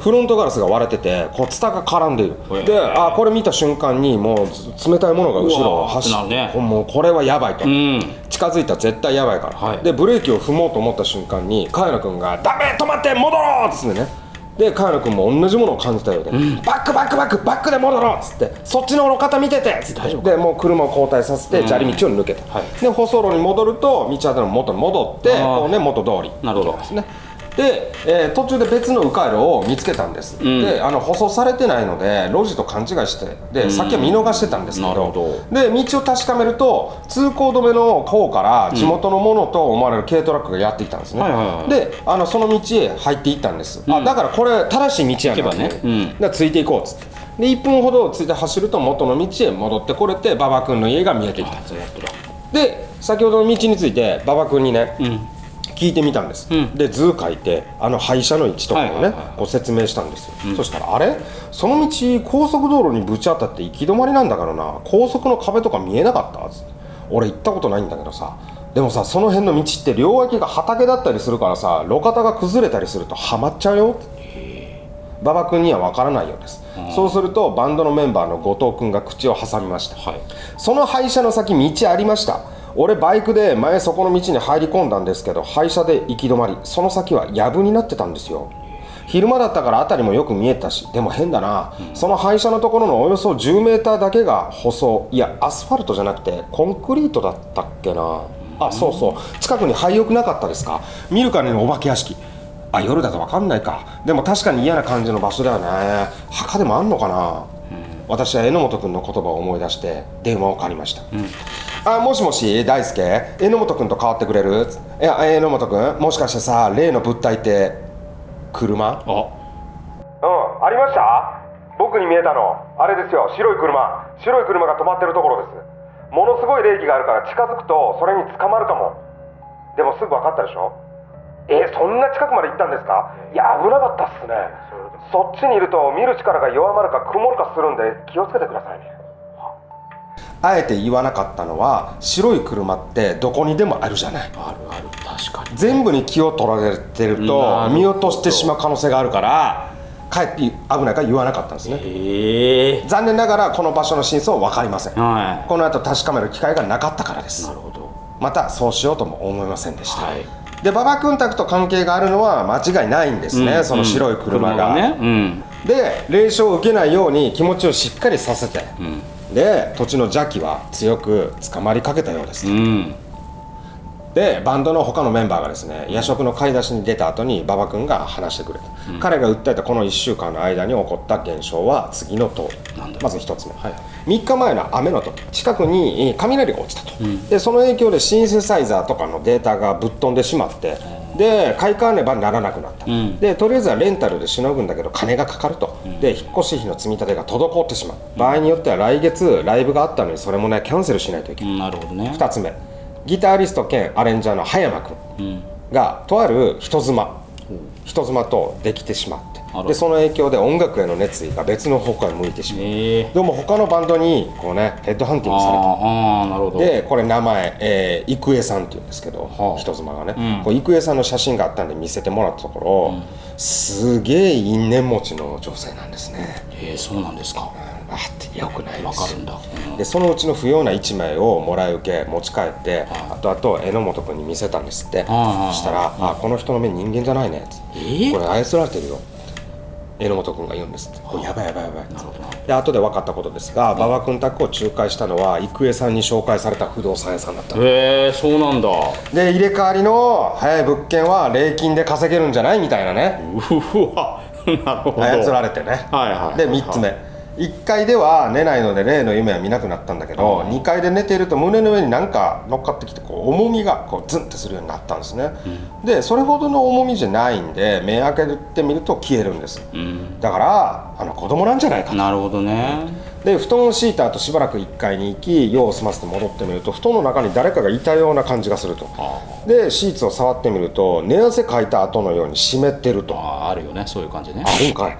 フロントガラスが割れててこうツタが絡んでいるであこれ見た瞬間にもうつ冷たいものが後ろを走って、ね。もうこれはやばいと、ん。近づいたら絶対やばいから、はい。でブレーキを踏もうと思った瞬間に茅野君が「ダメ止まって戻ろう!」っつってね。で茅野君も同じものを感じたようで、バックバックバックバックで戻ろうっつって。そっちの路肩見てて。っつってでもう車を交代させて砂利道を抜けた、はい。で舗装路に戻ると道幅の元に戻ってこうね元通り。なるほど。ですねで、えー途中で別の迂回路を見つけたんです、であの舗装されてないので路地と勘違いしてでさっきは見逃してたんですけなるど。ほで道を確かめると通行止めの方から地元のものと思われる軽トラックがやってきたんですね、はいはいはいであのその道へ入っていったんです、あだからこれ正しい道やなって。うん。だからついていこうっつって。で1分ほどついて走ると元の道へ戻ってこれて馬場君の家が見えてきたで先ほどの道について馬場君にね、聞いてみたんです、で図書いてあの廃車の位置とかをね、こう説明したんですよ、そしたらあれ？その道高速道路にぶち当たって行き止まりなんだからな。高速の壁とか見えなかった？俺行ったことないんだけどさ。でもさその辺の道って両脇が畑だったりするからさ路肩が崩れたりするとはまっちゃうよ。って馬場君には分からないようです、そうするとバンドのメンバーの後藤君が口を挟みました、はい。その廃車の先道ありました俺バイクで前そこの道に入り込んだんですけど廃車で行き止まりその先は藪になってたんですよ。昼間だったから辺りもよく見えたしでも変だな、その廃車のところのおよそ10メーターだけが舗装いやアスファルトじゃなくてコンクリートだったっけな。あそうそう。近くに廃屋なかったですか？見るからにお化け屋敷。あ夜だと分かんないか。でも確かに嫌な感じの場所だよね。墓でもあんのかな、私は榎本君の言葉を思い出して電話を借りました、あもしもし大輔？榎本君と変わってくれる？いや榎本君もしかしてさ例の物体って車？あ。うんありました？僕に見えたの。あれですよ白い車。白い車が止まってるところです。ものすごい冷気があるから近づくとそれに捕まるかも。でもすぐ分かったでしょ？えそんな近くまで行ったんですか？いや危なかったっすね。そっちにいると見る力が弱まるか曇るかするんで気をつけてくださいねあえて言わなかったのは白い車ってどこにでもあるじゃない。あるある。確かに全部に気を取られてると見落としてしまう可能性があるからかえって危ないから言わなかったんですね。ええ。残念ながらこの場所の真相は分かりません。はこの後確かめる機会がなかったからでいす。なるほど。またそうしようとも思いませんでした、はい。で馬場君宅と関係があるのは間違いないんですね、うんその白い車が、ね。うん。で霊障を受けないように気持ちをしっかりさせて、で土地の邪気は強く捕まりかけたようです、うん。でバンドの他のメンバーがですね夜食の買い出しに出た後に馬場君が話してくれた、彼が訴えたこの1週間の間に起こった現象は次の通りなんだまず1つ目、はい。3日前の雨の時近くにえー雷が落ちたと、でその影響でシンセサイザーとかのデータがぶっ飛んでしまって、で買い替えねばならなくなった、ん。でとりあえずはレンタルでしのぐんだけど金がかかると、で引っ越し費の積み立てが滞ってしまう。場合によっては来月ライブがあったのにそれもねキャンセルしないといけない。うんなるほどね。2つ目。ギタリスト兼アレンジャーの葉山君がとある人妻人妻とできてしまって。でその影響で音楽への熱意が別の方向へ向いてしまう。ええ。でも他のバンドにこうねヘッドハンティングされた。なるほど。でこれ名前、えー、郁恵さんっていうんですけど、はあ。人妻がね、うんこう郁恵さんの写真があったんで見せてもらったところ、すげえ因縁持ちの女性なんですね。ええそうなんですかあってよくないです。わかるんだ、うんでそのうちの不要な1枚をもらい受け持ち帰って後々榎本君に見せたんですって。ああそしたら「あこの人の目人間じゃないね」ええこれ操られてるよ」榎本君が言うんですって。これやばいやばいやばい。なるほど。なで後で分かったことですが馬場君宅を仲介したのは郁恵さんに紹介された不動産屋さんだったへえそうなんだ。で入れ替わりの早い物件は礼金で稼げるんじゃないみたいなね。うわなるほど。操られてね。はいはいで3つ目1階では寝ないので例の夢は見なくなったんだけど2階で寝ていると胸の上に何か乗っかってきてこう重みがこうズンってするようになったんですね、でそれほどの重みじゃないんで目開けてみると消えるんです、うん。だからあの子供なんじゃないかと。なるほどねで布団を敷いた後しばらく1階に行き用を済ませて戻ってみると布団の中に誰かがいたような感じがすると。あでシーツを触ってみると寝汗かいた後のように湿ってると。ああるよねそういう感じね。あるんかい。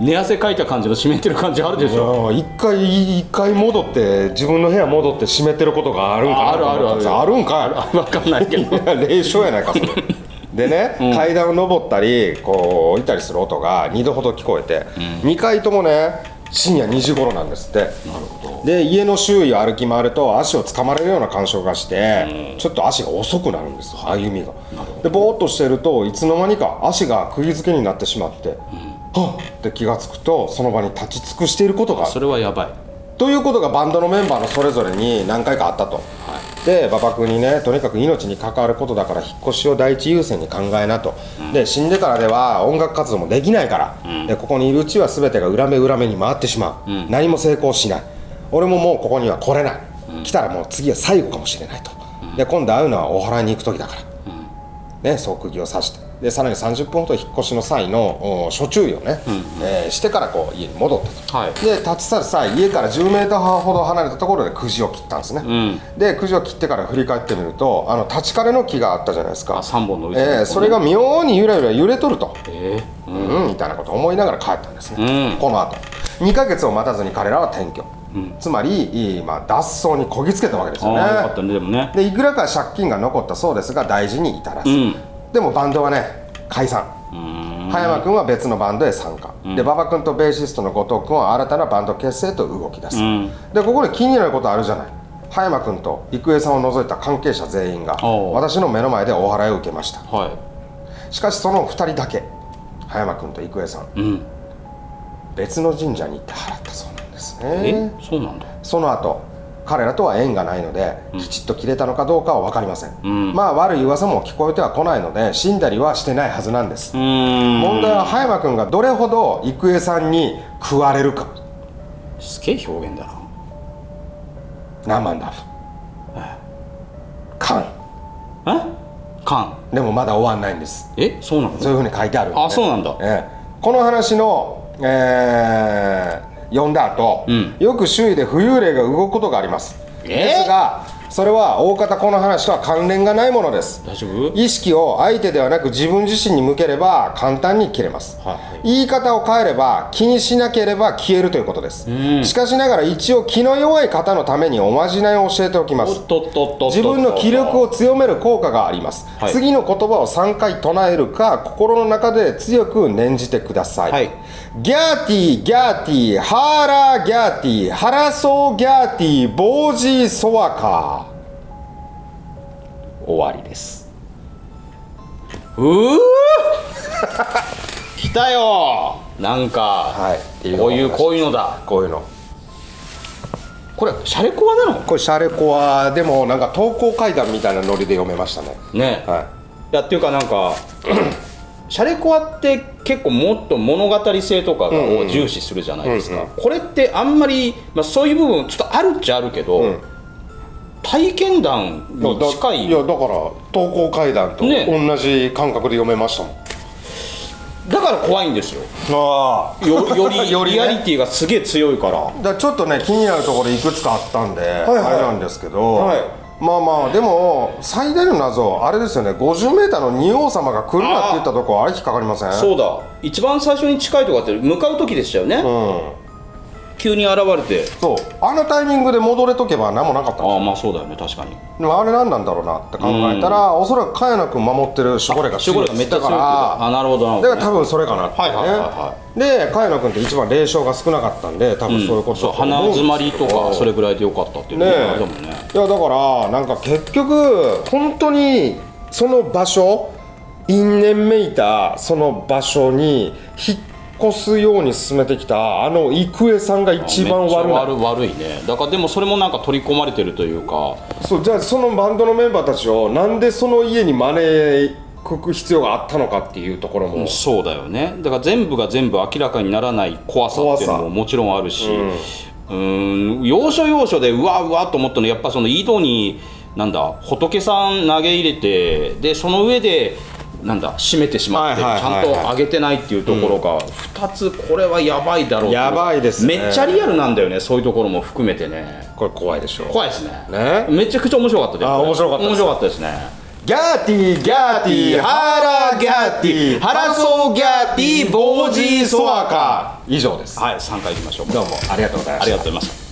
寝汗かいた感じの湿ってる感じあるでしょ。うん一回一回戻って自分の部屋戻って湿ってることがあるんかなあるあるある。あるんかい。分かんないけど。霊障やないかそれ。でね、階段を登ったりこう降りたりする音が2度ほど聞こえて、2回ともね深夜2時頃なんですって。なるほど。で家の周囲を歩き回ると足をつかまれるような感触がして、ちょっと足が遅くなるんです歩みが。でぼーっとしてるといつの間にか足が釘付けになってしまって、はっ！って気がつくとその場に立ち尽くしていることがある。それはやばい。ということがバンドのメンバーのそれぞれに何回かあったと、で馬場君にねとにかく命に関わることだから引っ越しを第一優先に考えなと、で死んでからでは音楽活動もできないから、でここにいるうちは全てが裏目裏目に回ってしまう、何も成功しない。俺ももうここには来れない、来たらもう次は最後かもしれないと、で今度会うのはお祓いに行く時だから、ね、そう釘を刺してでさらに30分ほど引っ越しの際のお初注意をね、えーしてからこう家に戻ったと、はい。で立ち去る際家から10メーターほど離れたところでくじを切ったんですね、ん。でくじを切ってから振り返ってみるとあの立ち枯れの木があったじゃないですか。あ三本のえーそれが妙にゆらゆら揺れとると、えうん。みたいなことを思いながら帰ったんですね、うん。この後。2ヶ月を待たずに彼らは転居、つまり、まあ、脱走にこぎつけたわけですよね。ねでもね。でいくらか借金が残ったそうですが大事に至らず、うんでもバンドはね解散。葉山君は別のバンドへ参加、で馬場君とベーシストの後藤君は新たなバンド結成と動き出す、ん。でここで気になることあるじゃない。葉山君と郁恵さんを除いた関係者全員が私の目の前でお祓いを受けました。はい。しかしその2人だけ葉山君と郁恵さん。うん。別の神社に行って払ったそうなんですえ？ねそうなんだ。その後彼らとは縁がないので、きちっと切れたのかどうかは分かりません、ん。まあ悪い噂も聞こえてはこないので死んだりはしてないはずなんです、問題は葉山君がどれほど郁恵さんに食われるか。すげえ表現だな。何万ダフカンえ？カンでもまだ終わんないんです。え？そうなの？そういうふうに書いてあるね、あそうなんだ。ええ。この話の、えー読んだ後、うん。よく周囲で浮遊霊が動くことがあります、えですがそれは大方この話とは関連がないものです。大丈夫？意識を相手ではなく自分自身に向ければ簡単に切れます、はいはい。言い方を変えれば気にしなければ消えるということです、ん。しかしながら一応気の弱い方のためにおまじないを教えておきます。自分の気力を強める効果があります、はい。次の言葉を3回唱えるか心の中で強く念じてください、はい。ギャーティーギャーティーハーラーギャーティーハラソーギャーティーボージーソワカー終わりです。うー！来たよ！なんか、はい。こういうこういうのだ。こういうの。これシャレコアなの？これシャレコアでもなんか投稿階段みたいなノリで読めましたね。ね、はい。やっていうかなんか シャレコアって結構もっと物語性とかがを重視するじゃないですか、これってあんまり、まあ、そういう部分ちょっとあるっちゃあるけど、ん体験談に近い。いやだから投稿階段とね。同じ感覚で読めましたもん、だから怖いんですよ。ああ。よより よりね。リアリティがすげえ強いから。だからちょっとね気になるところいくつかあったんで、はいあれなんですけど、はい。まあまあでも最大の謎あれですよね 50m の仁王様が来るなって言ったとこあれ引っかかりません？そうだ。一番最初に近いとこって向かう時でしたよね、うん急に現れて。そう。あのタイミングで戻れとけば何もなかったああよまあそうだよね確かに。でもあれ何なんだろうなって考えたら、おそらく茅野君守ってる守護霊が守護霊がめっちゃ強いか。らあなるほどなるほど、だから多分それかなってね、はいはいはいはで茅野君って一番霊障が少なかったんで多分そういうことそうん鼻詰まりとかそれぐらいでよかったっていうね。のがあれだもんね。いやだからなんか結局本当にその場所因縁めいたその場所に引っ越すように進めてきたあの郁恵さんが一番悪い。悪悪いね。だからでもそれもなんか取り込まれてるというか。そうじゃあそのバンドのメンバーたちをなんでその家に招く必要があったのかっていうところも、そうだよね。だから全部が全部明らかにならない怖さっていうのももちろんあるし。うーん要所要所でうわうわと思ったのはやっぱその井戸になんだ仏さん投げ入れてでその上でなんだ閉めてしまってちはいはいはいはい。ゃんと上げてないっていうところが2つこれはやばいだろうやばいですね。めっちゃリアルなんだよねそういうところも含めてね。これ怖いでしょ。怖いですね。ね。めちゃくちゃ面白かったです。あ面白かった面白かったですね。ギャーティーギャーティーハーラーギャーティーハラソーギャーティーボージーソワカ。ー以上です。はい3回いきましょう。どうもありがとうございました。ありがとうございました